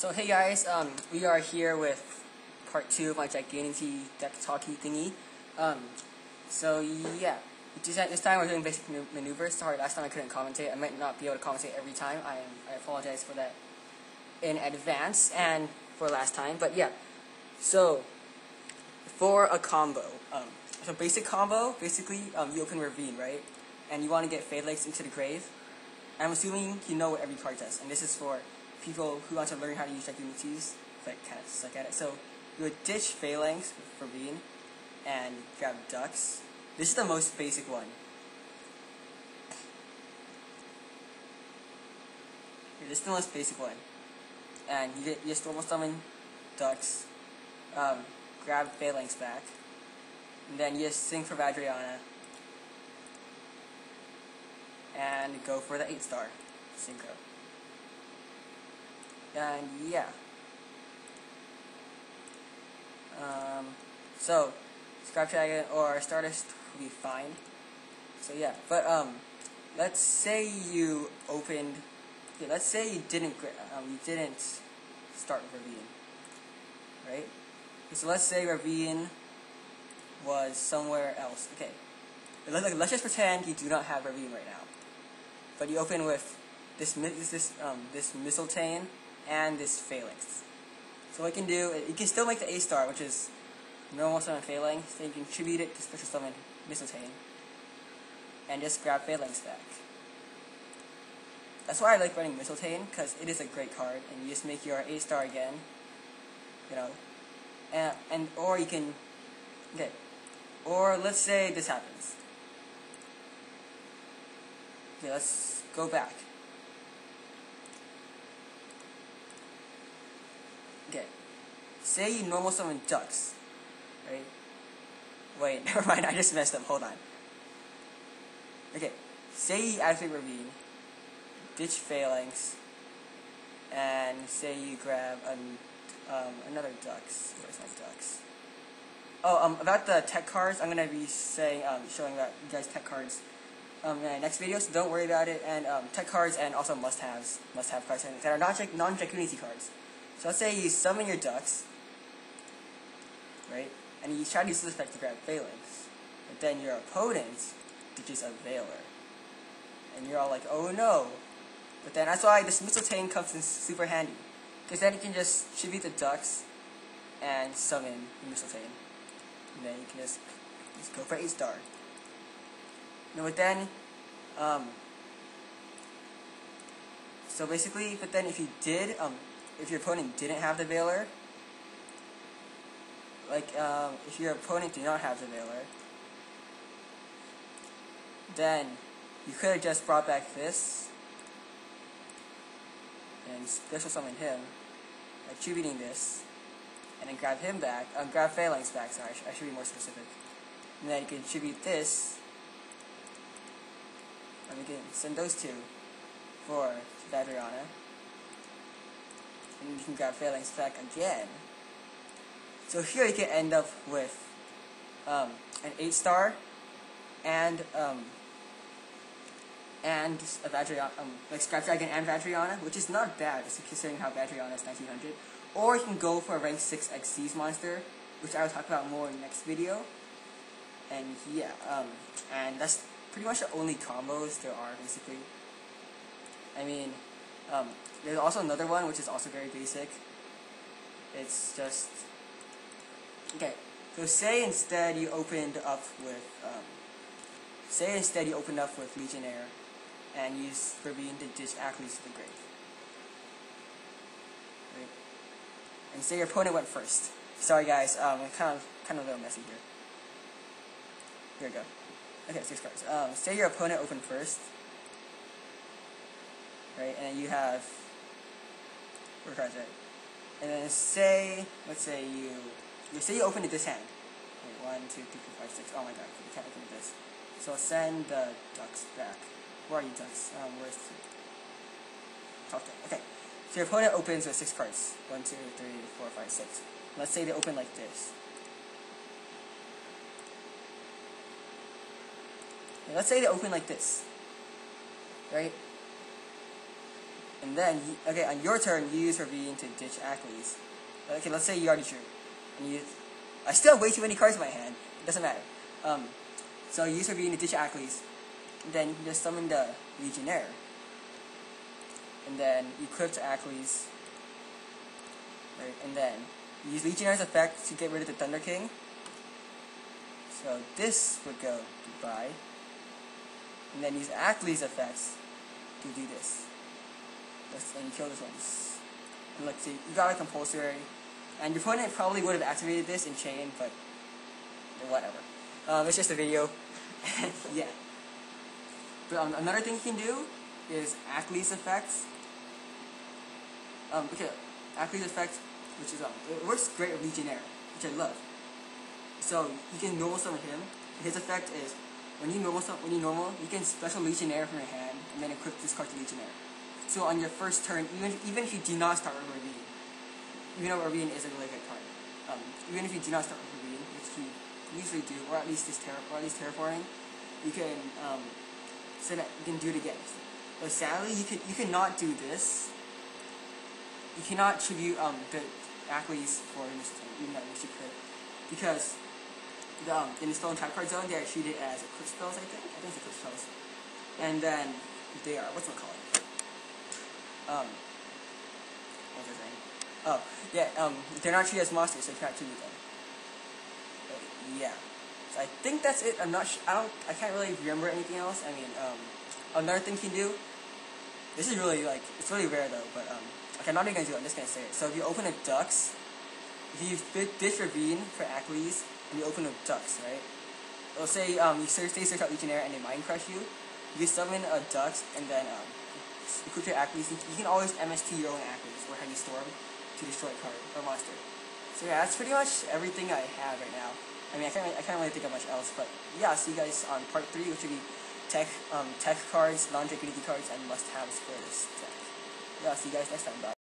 So hey guys, um, we are here with part two of my Dragunity deck talkie thingy. Um, so yeah, this time we're doing basic maneuvers. Sorry, last time I couldn't commentate. I might not be able to commentate every time. I I apologize for that in advance and for last time. But yeah, so for a combo, um, so basic combo, basically um, you open Ravine, right? And you want to get Phalanx into the grave. I'm assuming you know what every card does, and this is for people who want to learn how to use unities, but kind of suck at it. So you would ditch Phalanx for Bean and grab Dux. This is the most basic one. This is the most basic one. And you, get, just normal summon Dux, um, grab Phalanx back, and then you just sing for Vadriana, and go for the 8 star synchro. And yeah. Um, so, Scrap Dragon or Stardust will be fine. So yeah, but um, let's say you opened, yeah, let's say you didn't, um, you didn't start Ravine, right? So let's say Ravine was somewhere else. Okay, let's, let's just pretend you do not have Ravine right now, but you open with this this um this Mistletoe and this Phalanx. So what you can do, you can still make the A star, which is normal summon Phalanx, then you can tribute it to special summon Mistletoe, and just grab Phalanx back. That's why I like running Mistletoe, because it is a great card, and you just make your A star again, you know, and, and or you can, okay, or let's say this happens. Okay, let's go back. Okay. Say you normal summon Dux. Right? Wait, never mind, I just messed up. Hold on. Okay. Say you activate Ravine, ditch Phalanx, and say you grab an, um, another Dux. Where's my Dux? Oh, um, about the tech cards, I'm gonna be saying, um, showing that you guys tech cards um, in the next video, so don't worry about it. And um, tech cards and also must-haves, must-have cards that are not non-Dragunity cards. So let's say you summon your Dux, right? And you try to use this effect to grab Phalanx. But then your opponent ditches a Veiler. And you're all like, oh no. But then that's why this Mistletoe comes in super handy. Because then you can just tribute the Dux and summon the Mistletoe. And then you can just, just go for 8 star. Know, but then, um, so basically, but then if you did, um, if your opponent didn't have the Veiler, like um, if your opponent did not have the Veiler, then you could have just brought back this and special summon him, attributing this, and then grab him back, um, grab Phalanx back, sorry, I, sh I should be more specific. And then you can attribute this, and we can send those two for Vadriana and you can grab Phalanx back again. So here you can end up with um, an 8 star and um, and a Vadriana, um, like Scrap Dragon and Vadriana, which is not bad considering how Vadriana is 1900. Or you can go for a rank 6 Xyz monster, which I will talk about more in the next video. And yeah, um, and that's pretty much the only combos there are basically. I mean, um, there's also another one which is also very basic. It's just okay. So say instead you opened up with um, say instead you opened up with Legionnaire and use Ravine to ditch Achilles to the grave. Right? And say your opponent went first. Sorry guys, um, kind of kind of a little messy here. Here we go. Okay, six cards. Um, say your opponent opened first right? And you have four cards, right? And then say, let's say you, you say you open it this hand. Okay, one, two, three, four, five, six. Oh my god, you can't open this. So send the Dux back. Where are you Dux? Um, where's the? Okay. So your opponent opens with six cards. One, two, three, four, five, six. Let's say they open like this. let's say they open like this. Right? And then, you, okay, on your turn, you use Ravine to ditch Aklys. Okay, let's say you already drew. And you, I still have way too many cards in my hand. It doesn't matter. Um, so you use Ravine to ditch Aklys. Then you can just summon the Legionnaire. And then you equip to Aklys. Right, and then you use Legionnaire's effect to get rid of the Thunder King. So this would go goodbye. And then use Aklys effects to do this. And you kill this one. And let's see, you got a compulsory. And your opponent probably would have activated this in chain, but whatever. Um, it's just a video. yeah. But um, another thing you can do is Aklys effects. Um, okay, Aklys effect, which is um, it works great with Legionnaire, which I love. So you can normal summon him. His effect is when you normal when you normal, you can special Legionnaire from your hand and then equip this card to Legionnaire. So on your first turn, even even if you do not start with Ravine, even though Ravine is a really good card, um, even if you do not start with Ravine, which you usually do, or at least this terra or at least terraforming, you can um, so that you can do it again. But sadly, you can you cannot do this. You cannot tribute um the Aklys for this even though you could, because the, um, in the Stolen Type Card Zone, they are treated as Equip Spells, I think. I think it's Equip Spells. And then they are, what's it called? Um, what was I saying? Oh, yeah, um, they're not treated as monsters, so you can't treat them. But, yeah. So I think that's it. I'm not sure, I don't, I can't really remember anything else. I mean, um, another thing you can do, this is really, like, it's really rare though, but, um, okay, I'm not even gonna do it, I'm just gonna say it. So if you open a Dux, if you ditch Ravine for Aklys, and you open a Dux, right? Let's say um, you search, they search out Legionnaire and they mind crush you. You summon a Dux and then um, equip your Aklys. You can always MST your own Aklys or Heavy Storm to destroy a card or monster. So yeah, that's pretty much everything I have right now. I mean, I can't, I can't really think of much else, but yeah, see you guys on part 3, which will be tech, um, tech cards, non-Drake cards, and must-haves for this deck. Yeah, I'll see you guys next time. Bye.